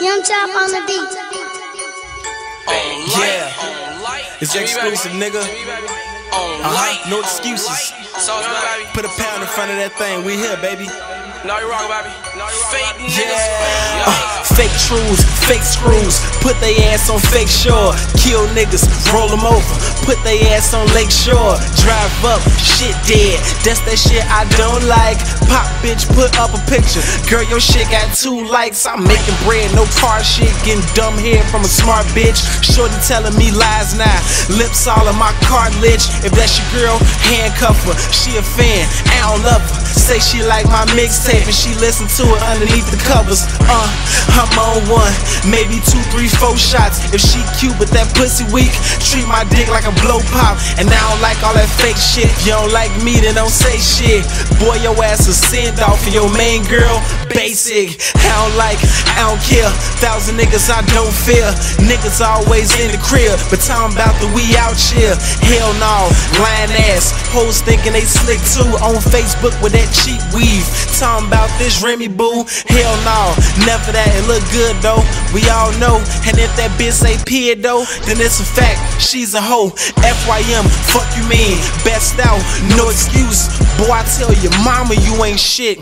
Young Chop on the beat. Yeah, it's exclusive, nigga. Uh huh, no excuses. Put a pound in front of that thing. We here, baby. No, you wrong, baby. No, you fake niggas. Yeah. Uh, fake truths, fake screws. Put they ass on fake shore. Kill niggas, roll them over. Put they ass on Lake Shore. Drive up, shit dead. That's that shit I don't like. Pop bitch, put up a picture. Girl, your shit got two likes. I'm making bread, no car shit. Getting dumb head from a smart bitch. Shorty telling me lies now. Lips all in my cartilage. If that's your girl, handcuff her. She a fan, I don't love her. Say she like my mixtape and she listen to it underneath the covers. Uh, I'm on one, maybe two, three, four shots. If she cute but that pussy weak, treat my dick like a blow pop. And I don't like all that fake shit. You don't like me, then don't say shit. Boy, your ass a send off for your main girl. Basic, I don't like, I don't care. Thousand niggas I don't fear. Niggas always in the crib, but talking about the we out here. Hell no, lying ass. Hoes thinking they slick too on Facebook with that cheap weave. Talking about this Remy boo. Hell no, never that. It look good though. We all know. And if that bitch say peer though, then it's a fact. She's a hoe. FYM, fuck you mean. Best out, no excuse. Boy, I tell you, mama, you ain't shit.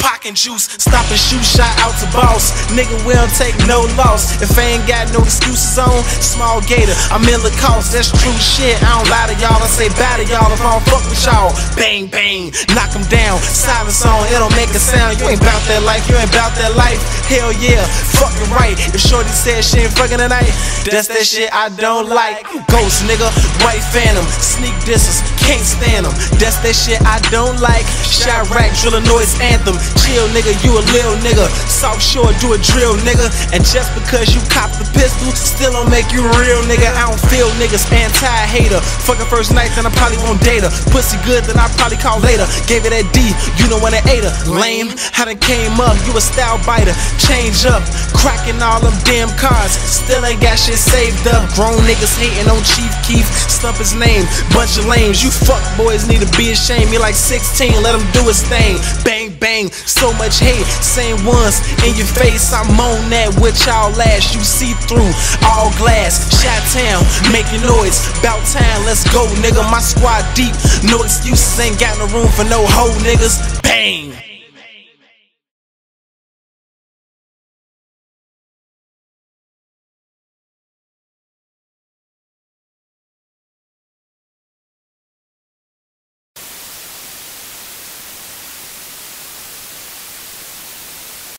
Pockin' juice, stop and shoot shot out to boss. Nigga, we don't take no loss. If I ain't got no excuses on, small gator, I'm in the Lacoste. That's true shit. I don't lie to y'all. I say bad to y'all if I don't fuck with y'all. Bang, bang, knock 'em down. Silence on, it don't make a sound. You ain't bout that life, you ain't bout that life. Hell yeah, fucking right. If Shorty said she ain't fucking tonight, that's that shit I don't like. Ghost nigga, white phantom, sneak distance, can't stand them. That's that shit I don't like. Shot rack, noise anthem. Chill nigga, you a lil nigga. South Shore, do a drill nigga. And just because you cop the pistol, still don't make you real nigga. I don't feel niggas anti-hater. Fucking first night, then I probably won't date her. Pussy good, then I probably call later. Gave it that D, you know when I ate her. Lame, I done came up, you a style biter. Change up, cracking all them damn cars. Still ain't got shit saved up. Grown niggas hating on Chief Keef, stump his name. Bunch of lames, you fuck boys need to be ashamed. You're like 16, let him do his thing. Bang, bang, so much hate. Same ones in your face, I'm on that with y'all last. You see through, all glass. Shot town, making noise. Bout time, let's go, nigga. My squad deep, no excuses, ain't got no room for no hoe niggas. Bang!